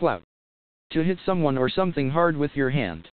clout. To hit someone or something hard with your hand.